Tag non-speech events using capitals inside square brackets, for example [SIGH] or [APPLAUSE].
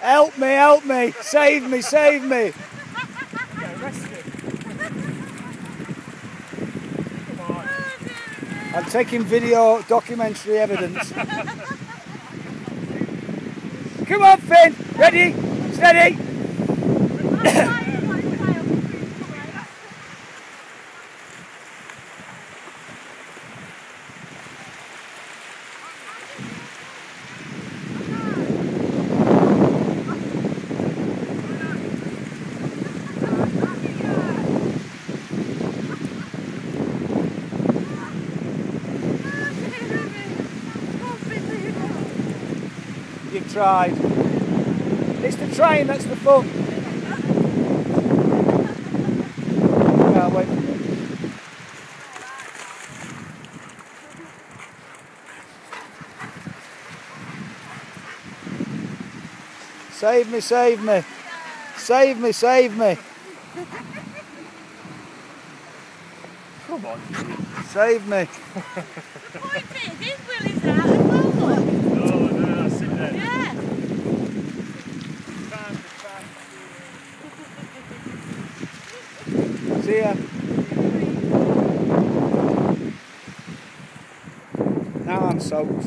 Help me, help me, save me, save me. Get arrested. Come on. I'm taking video documentary evidence. Come on, Finn. Ready? Steady. [COUGHS] [COUGHS] tried. It's the train that's the fun. Can't wait. Save me, save me. Save me, save me. Come on. Save me. [LAUGHS] See ya. Now I'm soaked.